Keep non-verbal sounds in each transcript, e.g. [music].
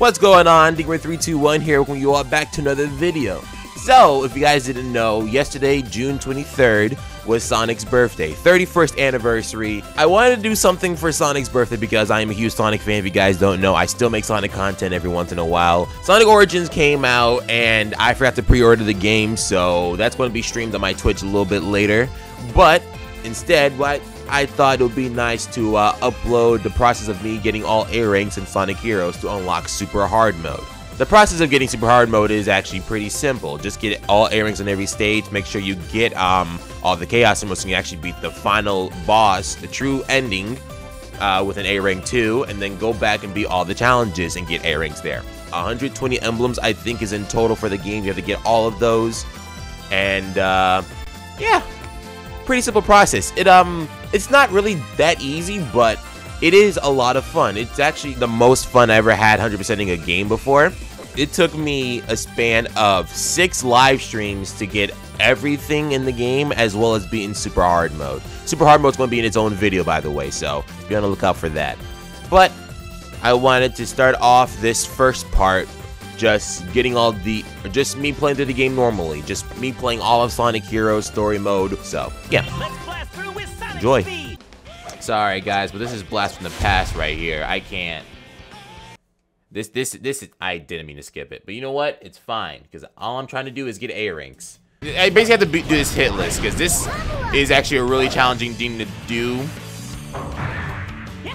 What's going on? DGamer321 here, welcome you all back to another video. So, if you guys didn't know, yesterday, June 23rd, was Sonic's birthday, 31st anniversary. I wanted to do something for Sonic's birthday because I am a huge Sonic fan. If you guys don't know, I still make Sonic content every once in a while. Sonic Origins came out and I forgot to pre-order the game, so that's going to be streamed on my Twitch a little bit later. But instead, what I thought it would be nice to uh, upload the process of me getting all A ranks in Sonic Heroes to unlock Super Hard Mode. The process of getting Super Hard Mode is actually pretty simple. Just get all A ranks on every stage, make sure you get um, all the Chaos Emeralds so you actually beat the final boss, the true ending, uh, with an A rank 2, and then go back and beat all the challenges and get A ranks there. 120 emblems, I think, is in total for the game. You have to get all of those. And, uh, yeah, pretty simple process. It um it's not really that easy, but it is a lot of fun. It's actually the most fun I ever had 100%ing a game before. It took me a span of six live streams to get everything in the game as well as beating super hard mode. Super hard mode is going to be in its own video by the way, so be on the lookout for that. But I wanted to start off this first part just getting all the just me playing through the game normally just me playing all of sonic heroes story mode so yeah enjoy sorry guys but this is blast from the past right here i can't this this this is, i didn't mean to skip it but you know what it's fine because all i'm trying to do is get a ranks i basically have to be, do this hit list because this is actually a really challenging thing to do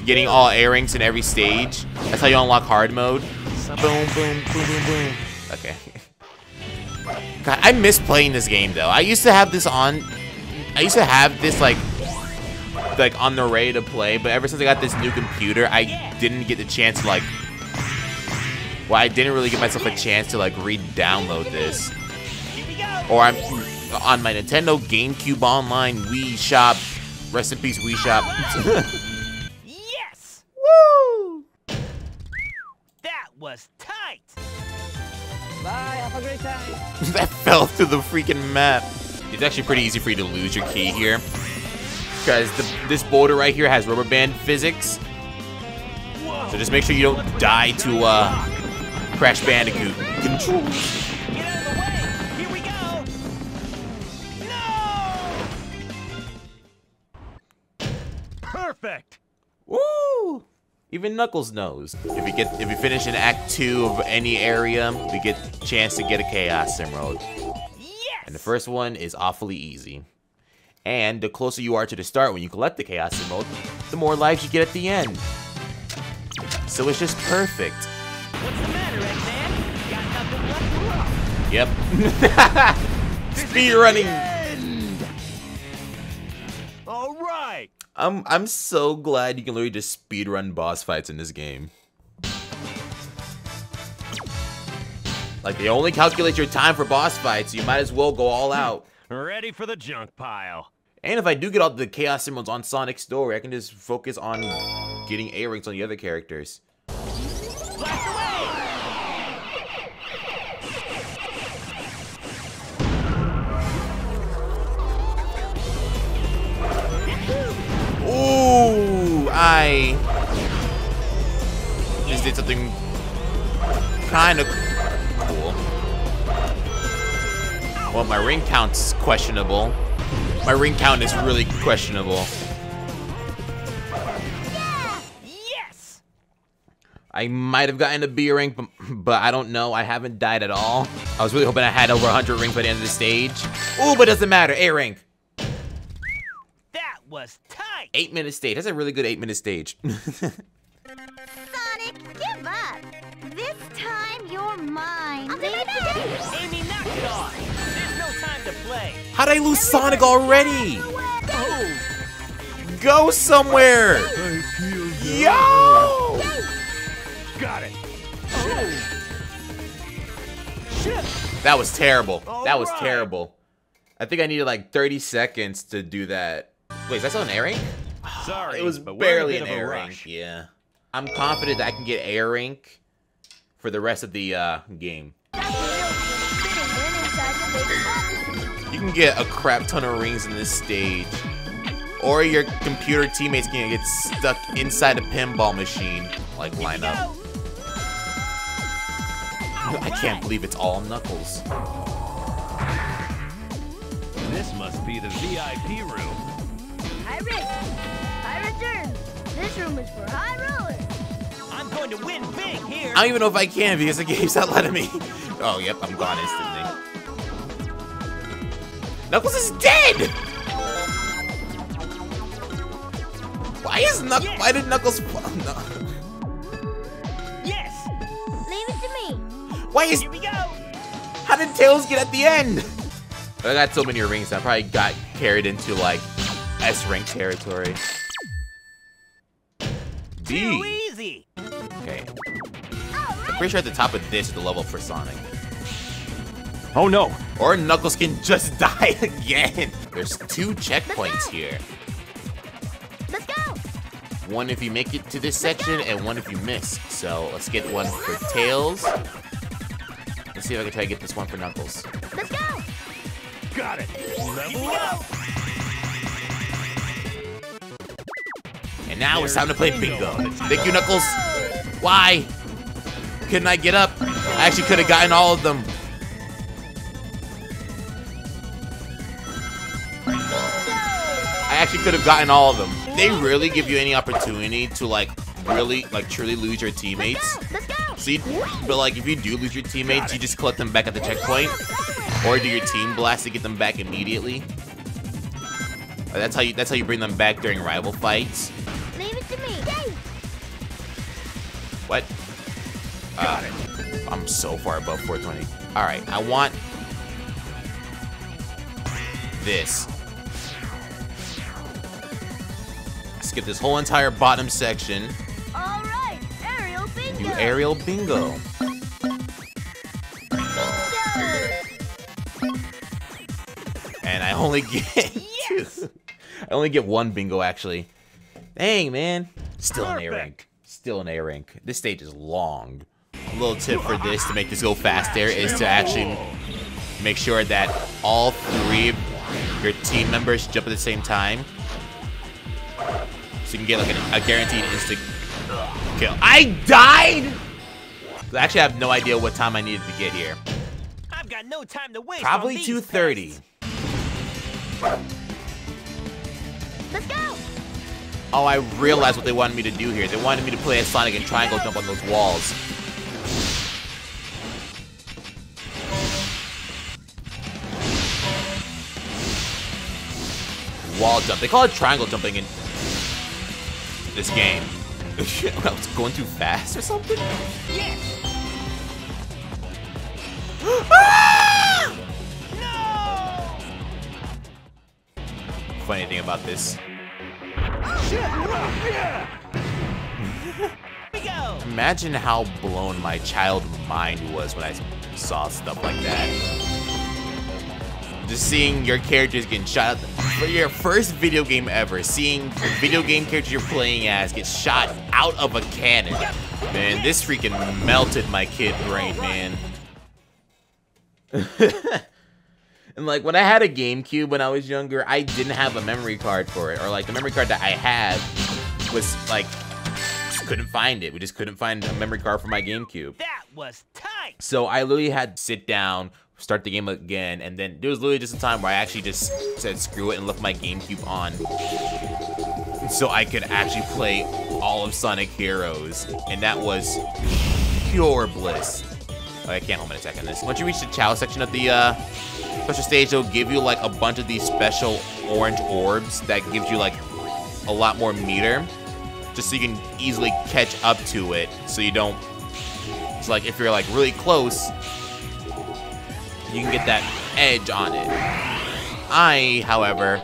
getting all a ranks in every stage that's how you unlock hard mode Boom, boom, boom, boom, boom. Okay. [laughs] God, I miss playing this game though. I used to have this on. I used to have this like, like on the ready to play. But ever since I got this new computer, I didn't get the chance to like. Well, I didn't really give myself a chance to like re-download this. Or I'm on my Nintendo GameCube Online Wii Shop. Rest in peace, Wii Shop. [laughs] that was tight. Bye, have a great time. [laughs] that fell through the freaking map. It's actually pretty easy for you to lose your key here. Because this boulder right here has rubber band physics. So just make sure you don't die to uh, Crash Bandicoot controls. Perfect. Woo! Even Knuckles knows. If you get if you finish in Act 2 of any area, we get chance to get a Chaos Emerald. Yes! And the first one is awfully easy. And the closer you are to the start when you collect the Chaos Emerald, the more lives you get at the end. So it's just perfect. What's the matter, Eggman? Got nothing left to rock? Yep. [laughs] [laughs] Speed running. I'm I'm so glad you can literally just speedrun boss fights in this game. Like they only calculate your time for boss fights, so you might as well go all out. [laughs] Ready for the junk pile. And if I do get all the Chaos Emeralds on Sonic Story, I can just focus on getting A-Rings on the other characters. Ooh, I just did something kind of cool. Well, my ring count's questionable. My ring count is really questionable. Yes! I might have gotten a B rank, but, but I don't know. I haven't died at all. I was really hoping I had over 100 rings by the end of the stage. Ooh, but it doesn't matter. A rank That was tight. Eight minute stage. That's a really good eight minute stage. [laughs] How'd I lose Sonic already? Go somewhere. Yo! Got it. Oh. That was terrible. That was terrible. I think I needed like 30 seconds to do that. Wait, is that still an A Sorry, it was barely an A rank. Yeah, I'm confident that I can get A rank for the rest of the uh, game. You can get a crap ton of rings in this stage, or your computer teammates can get stuck inside a pinball machine. Like line up. I can't believe it's all Knuckles. This must be the VIP room. Hi, Rick. I return. This room is for high rollers. I'm going to win big here. I don't even know if I can because the game's not letting me. [laughs] Oh, yep, I'm gone instantly. Knuckles is dead! Why is Knuckles? Why did Knuckles? [laughs] No. Yes. Leave it to me. Why is? Here we go. How did Tails get at the end? I got so many rings, I probably got carried into like S rank territory. Too B. easy. Okay. I'm pretty sure at the top of this is the level for Sonic. Oh no! Or Knuckles can just [laughs] die again. There's two checkpoints here. Let's go. One if you make it to this section, and one if you miss. So let's get one for Tails. Let's see if I can try to get this one for Knuckles. Let's go. Got it! Level up! And now it's time to play bingo. Thank you, Knuckles. Why? Couldn't I get up? I actually could have gotten all of them. I actually could have gotten all of them. They really give you any opportunity to like really, like truly lose your teammates. Let's go. So you, but like if you do lose your teammates, you just collect them back at the checkpoint, or do your team blast to get them back immediately. Uh, That's how you. That's how you bring them back during rival fights. Leave it to me. What? Got it. I'm so far above 420. All right, I want this. Skip this whole entire bottom section. All right. Aerial bingo. Do aerial bingo. And I only get [laughs] two. I only get one bingo actually. Dang man. Still an A rank. Still an A rank. This stage is long. A little tip for this to make this go faster is to actually make sure that all three of your team members jump at the same time. So you can get like an, a guaranteed instant kill. I died! I actually have no idea what time I needed to get here. I've got no time to waste. Probably 230. Let's go. Oh, I realized what they wanted me to do here. They wanted me to play as Sonic and triangle jump on those walls. Wall jump. They call it triangle jumping in this game. [laughs] I was going too fast or something? Yes. [gasps] Ah! no. Funny thing about this. Go. [laughs] Imagine how blown my child mind was when I saw stuff like that. Just seeing your characters getting shot for your first video game ever, seeing the video game character you're playing as get shot out of a cannon. Man, this freaking melted my kid brain, man. [laughs] and like when I had a GameCube when I was younger, I didn't have a memory card for it, or like the memory card that I had was like couldn't find it. We just couldn't find a memory card for my GameCube. That was tight. So I literally had to sit down, start the game again, and then there was literally just a time where I actually just said screw it and left my GameCube on. So I could actually play all of Sonic Heroes. And that was pure bliss. Oh, I can't hold my attack on this. Once you reach the Chow section of the uh, special stage, they'll give you like a bunch of these special orange orbs that gives you like a lot more meter. Just so you can easily catch up to it so you don't it's like if you're like really close, you can get that edge on it. I, however,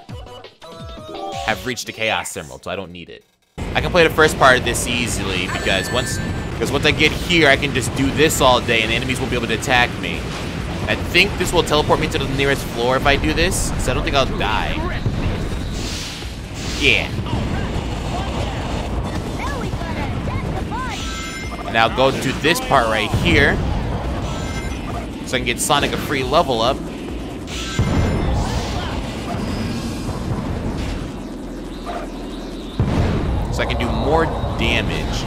have reached the Chaos Emerald, so I don't need it. I can play the first part of this easily because once because once I get here, I can just do this all day and enemies won't be able to attack me. I think this will teleport me to the nearest floor if I do this, so I don't think I'll die. Yeah. Now go to this part right here. So I can get Sonic a free level up. So I can do more damage.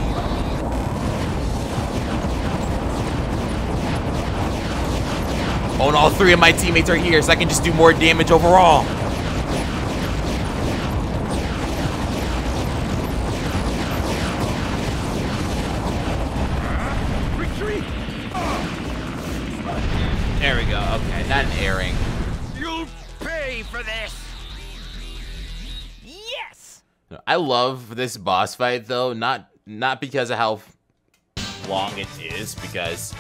Oh, and all three of my teammates are here, so I can just do more damage overall. Love this boss fight though, not not because of how long it is, because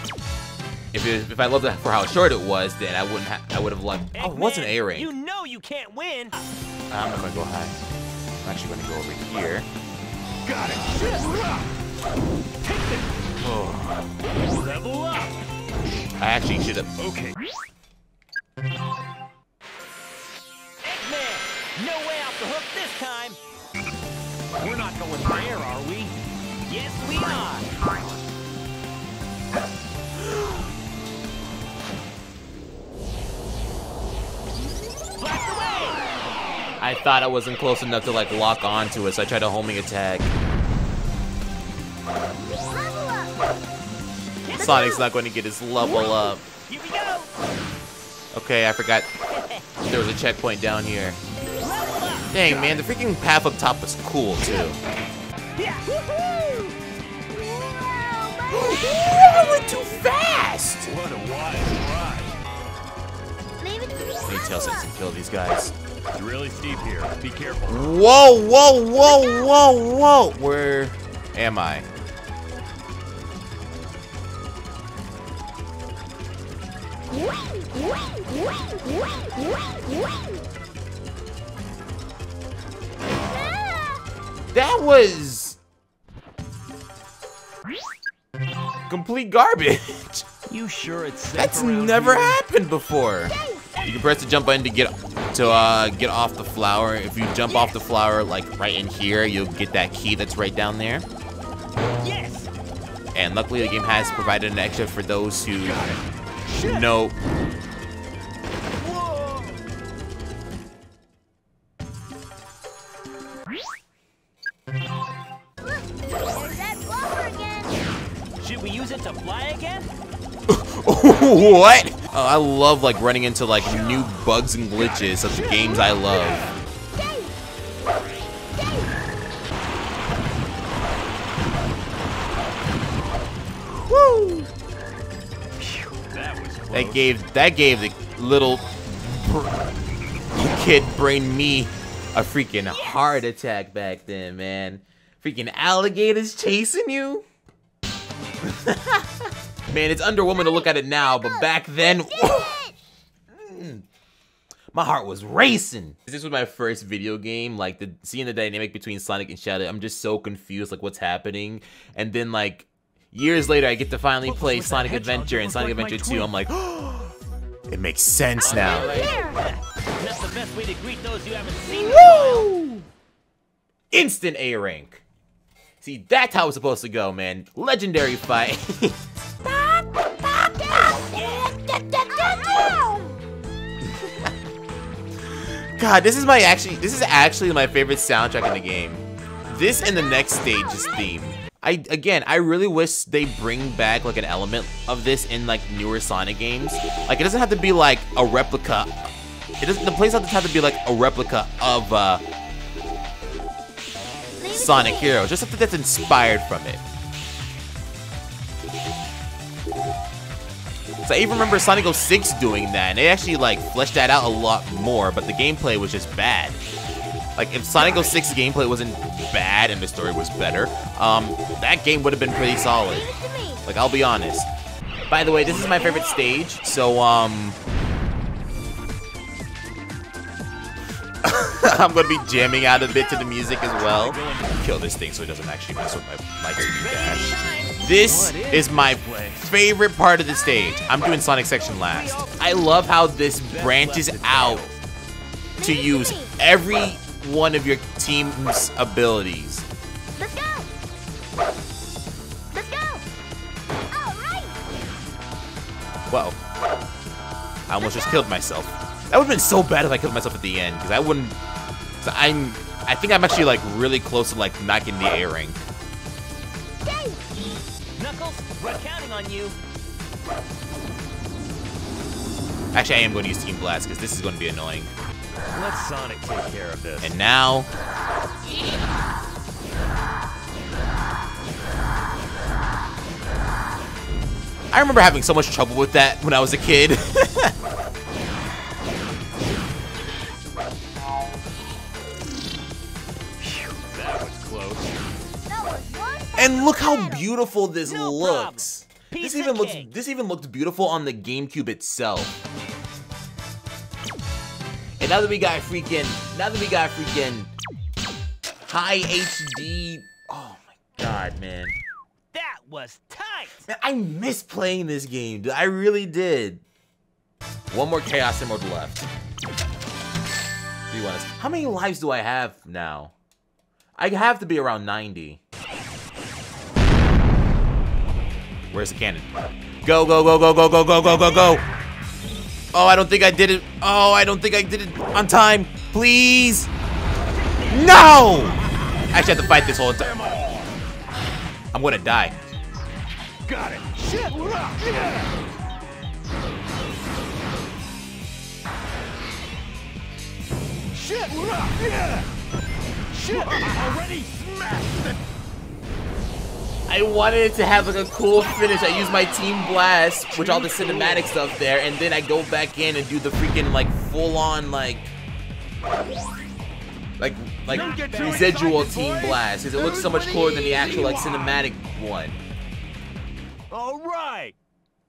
if it, if I loved it for how short it was, then I wouldn't ha I would have loved. Oh, it was an A ring. You know you can't win. I'm not gonna go high. I'm actually gonna go over here. Got it! Take this! Oh, Level up! I actually should have. Okay. Eggman! No way off the hook this time. We're not going there, are we? Yes, we are. Blast away! I thought I wasn't close enough to like lock onto it, so I tried a homing attack. Sonic's not going to get his level up. Here we go. Okay, I forgot there was a checkpoint down here. Level. Dang, man, the freaking path up top was cool too. Yeah. Woohoo! Wow, I went too fast! What a wise ride. Maybe Need tail sense to kill these guys. It's really steep here. Be careful. Whoa, whoa, whoa, whoa, whoa! Where am I? That was complete garbage. You sure it's safe That's never here? happened before. You can press the jump button to get to uh, get off the flower. If you jump off the flower, like right in here, you'll get that key that's right down there. Yes. And luckily, the game has provided an extra for those who know. What? Oh, I love like running into like new bugs and glitches of the games I love. Woo! That gave that gave the little kid brain me a freaking heart attack back then, man. Freaking alligators chasing you. [laughs] man, it's underwhelming to look at it now, but back then, mm. my heart was racing. This was my first video game, like the seeing the dynamic between Sonic and Shadow. I'm just so confused, like what's happening, and then like years later, I get to finally play Sonic Adventure and Sonic like Adventure 2. I'm like, [gasps] it makes sense now. That's the best way to greet those you haven't seen in a while. Woo! Instant A rank. See, that's how it's supposed to go, man. Legendary fight. [laughs] God, this is my actually this is actually my favorite soundtrack in the game. This and the next stage's theme. I again, I really wish they bring back like an element of this in like newer Sonic games. Like it doesn't have to be like a replica. It doesn't. The place doesn't have to be like a replica of uh, Sonic Heroes. Just something that's inspired from it. So I even remember Sonic 06 doing that, and they actually like fleshed that out a lot more, but the gameplay was just bad. Like if Sonic 06 gameplay wasn't bad and the story was better, um, that game would have been pretty solid. Like I'll be honest. By the way, this is my favorite stage, so um [laughs] I'm gonna be jamming out a bit to the music as well. Kill this thing so it doesn't actually mess with my light speed dash. This is my favorite part of the stage. I'm doing Sonic section last. I love how this branches out to use every one of your team's abilities. Let's go! Let's go! Alright! Whoa. I almost just killed myself. That would have been so bad if I killed myself at the end, because I wouldn't. I'm. I think I'm actually like really close to like not getting the A rank. Knuckles, we're counting on you. Actually, I am going to use Team Blast because this is going to be annoying. Let Sonic take care of this. And now... I remember having so much trouble with that when I was a kid. [laughs] and look how beautiful this No looks. This even looks cake. this even looked beautiful on the GameCube itself. And now that we got freaking now that we got freaking high HD Oh my god, man. That was tight. Man, I miss playing this game, dude. I really did. One more Chaos Emerald left. Want to? How many lives do I have now? I have to be around 90. Where's the cannon? Go, go, go, go, go, go, go, go, go, go. Oh, I don't think I did it. Oh, I don't think I did it on time. Please. No! I actually have to fight this whole time. I'm gonna die. Got it. Shit. Yeah. Shit. Yeah. Shit. Already smashed it. I wanted it to have like a cool finish. I use my Team Blast, which all the cinematic stuff there, and then I go back in and do the freaking like full on like like like Don't get too residual Team. Blast because it looks so much cooler than the actual like cinematic one. All right.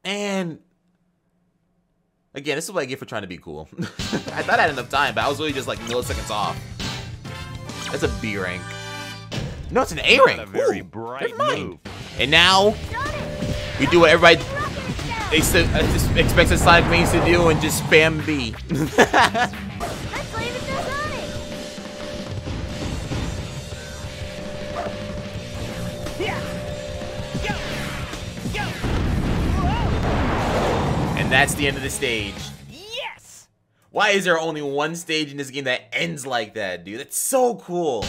And again, this is what I get for trying to be cool. [laughs] I thought I had enough time, but I was really just like milliseconds off. That's a B rank. No, it's an A ring. Not a very Ooh, bright move. And now we do what everybody they s- uh, just expects a Sonic Mains to do and just spam B. Let's leave it to Sonic. Yeah. Go. Go. And that's the end of the stage. Yes. Why is there only one stage in this game that ends like that, dude? That's so cool.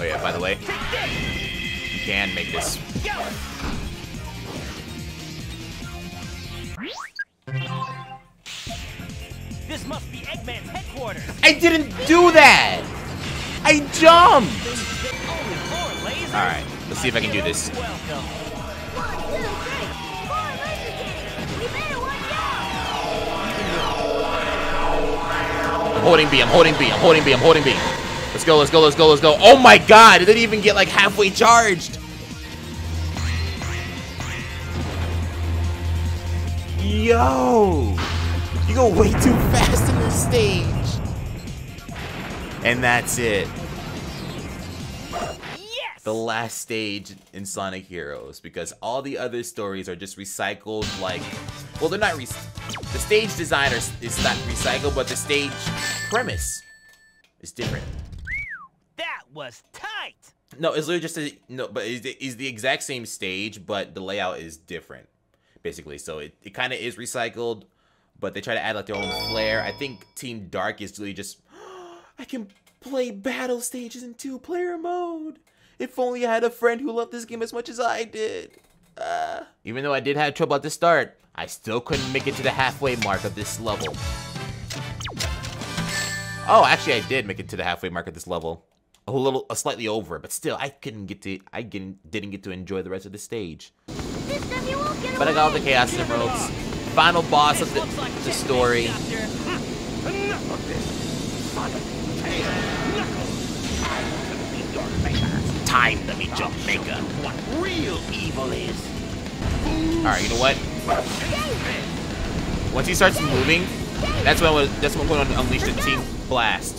Oh yeah, by the way, you can make this. This must be Eggman's headquarters. I didn't do that! I jumped! Lasers. Alright, let's see if I can do this. Welcome. One, two, three. Four laser cannons. You better watch out. I'm holding B, I'm holding B, I'm holding B, I'm holding B. Let's go, let's go, let's go, let's go. Oh my god, it didn't even get like halfway charged. Yo! You go way too fast in this stage. And that's it. Yes. The last stage in Sonic Heroes because all the other stories are just recycled like well they're not re the stage designer is not recycled but the stage premise is different. Was tight. No, it's literally just a no, but it's it's the exact same stage, but the layout is different, basically. So it, it kind of is recycled, but they try to add like their own flair. I think Team Dark is really just [gasps] I can play battle stages in two-player mode. If only I had a friend who loved this game as much as I did. Uh, even though I did have trouble at the start, I still couldn't make it to the halfway mark of this level. Oh, actually, I did make it to the halfway mark of this level. A little, a slightly over, but still, I couldn't get to, I didn't, didn't get to enjoy the rest of the stage. This time you won't get But I got all the. Chaos Emeralds. Final boss of the, like the story. Of this. Sonic, Tails, Knuckles. Time to meet your maker. Time to meet your maker. What real evil is. All right, you know what? Once he starts moving, that's when I was, that's when I'm going to unleash the Team Blast.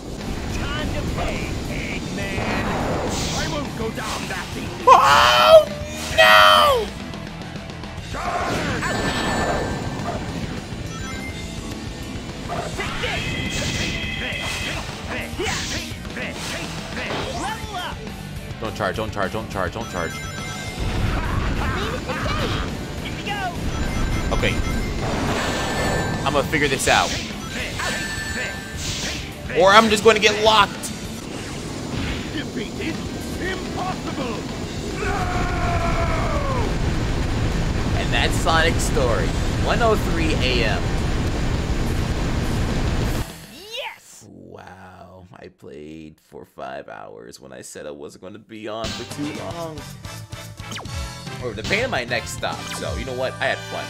Time to pay, Oh no! Don't charge! Don't charge! Don't charge! Don't charge! Leave it to Dave. Here we go. Okay. I'm gonna figure this out. Or I'm just going to get locked. Defeated? Impossible. And that's That's Sonic Story. 103 a.m. Yes! Wow, I played for five hours when I said I wasn't going to be on for too long. Or the pain in my neck stopped, so you know what? I had fun.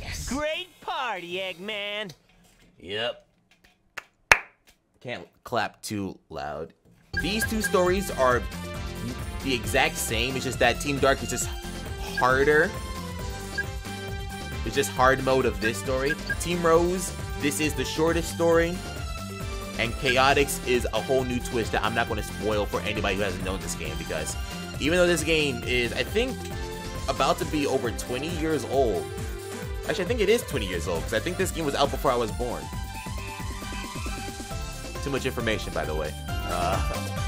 Yes. Great party, Eggman. Yep. Can't clap too loud. These two stories are the exact same. It's just that Team Dark is just harder. It's just hard mode of this story. Team Rose, this is the shortest story. And Chaotix is a whole new twist that I'm not going to spoil for anybody who hasn't known this game because even though this game is, I think, about to be over 20 years old. Actually, I think it is 20 years old because I think this game was out before I was born. Too much information, by the way. Uh,